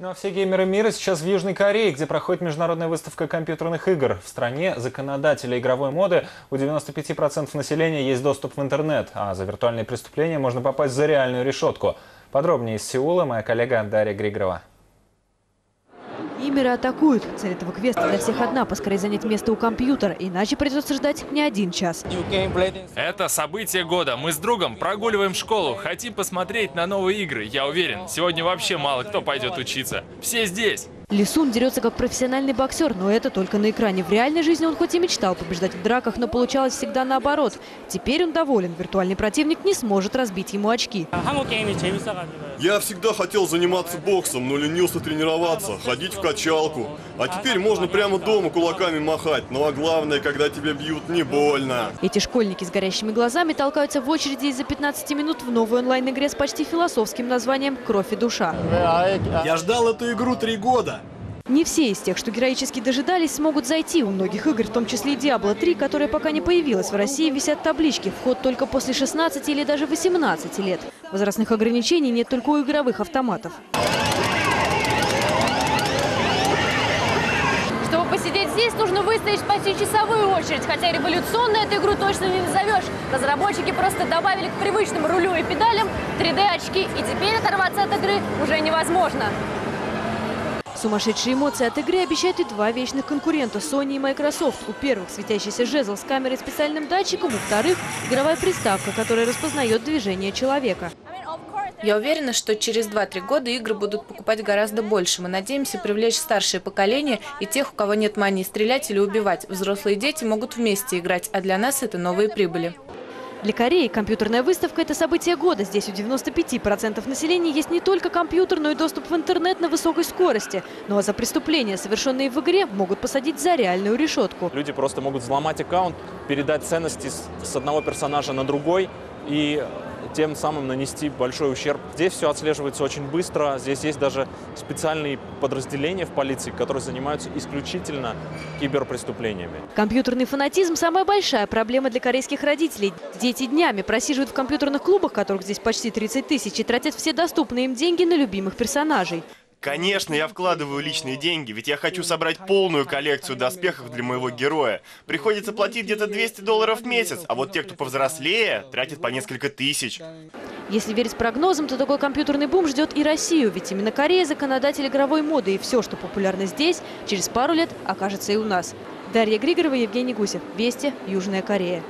Ну а все геймеры мира сейчас в Южной Корее, где проходит международная выставка компьютерных игр. В стране законодателя игровой моды у 95% населения есть доступ в интернет, а за виртуальные преступления можно попасть за реальную решетку. Подробнее из Сеула моя коллега Дарья Григорова. Геймеры атакуют. Цель этого квеста для всех одна – поскорее занять место у компьютера, иначе придется ждать не один час. Это событие года. Мы с другом прогуливаем школу, хотим посмотреть на новые игры. Я уверен, сегодня вообще мало кто пойдет учиться. Все здесь. Лисун дерется как профессиональный боксер, но это только на экране. В реальной жизни он хоть и мечтал побеждать в драках, но получалось всегда наоборот. Теперь он доволен. Виртуальный противник не сможет разбить ему очки. Я всегда хотел заниматься боксом, но ленился тренироваться, ходить в качалку. А теперь можно прямо дома кулаками махать. Ну а главное, когда тебя бьют, не больно. Эти школьники с горящими глазами толкаются в очереди из-за 15 минут в новой онлайн-игре с почти философским названием «Кровь и душа». Я ждал эту игру три года. Не все из тех, что героически дожидались, смогут зайти. У многих игр, в том числе и Diablo 3, которая пока не появилась в России, висят таблички. Вход только после 16 или даже 18 лет. Возрастных ограничений нет только у игровых автоматов. Чтобы посидеть здесь, нужно выстоять почти часовую очередь. Хотя революционно эту игру точно не назовешь. Разработчики просто добавили к привычным рулю и педалям 3D-очки. И теперь оторваться от игры уже невозможно. Сумасшедшие эмоции от игры обещают и два вечных конкурента – Sony и Microsoft. У первых светящийся жезл с камерой специальным датчиком, у вторых – игровая приставка, которая распознает движение человека. Я уверена, что через 2-3 года игры будут покупать гораздо больше. Мы надеемся привлечь старшее поколение и тех, у кого нет мании стрелять или убивать. Взрослые дети могут вместе играть, а для нас это новые прибыли. Для Кореи компьютерная выставка – это событие года. Здесь у 95% населения есть не только компьютер, но и доступ в интернет на высокой скорости. Ну а за преступления, совершенные в игре, могут посадить за реальную решетку. Люди просто могут взломать аккаунт, передать ценности с одного персонажа на другой и тем самым нанести большой ущерб. Здесь все отслеживается очень быстро. Здесь есть даже специальные подразделения в полиции, которые занимаются исключительно киберпреступлениями. Компьютерный фанатизм – самая большая проблема для корейских родителей. Дети днями просиживают в компьютерных клубах, которых здесь почти 30 тысяч, и тратят все доступные им деньги на любимых персонажей. Конечно, я вкладываю личные деньги, ведь я хочу собрать полную коллекцию доспехов для моего героя. Приходится платить где-то 200 долларов в месяц, а вот те, кто повзрослее, тратят по несколько тысяч. Если верить прогнозам, то такой компьютерный бум ждет и Россию, ведь именно Корея – законодатель игровой моды, и все, что популярно здесь, через пару лет окажется и у нас. Дарья Григорова, Евгений Гусев. Вести. Южная Корея.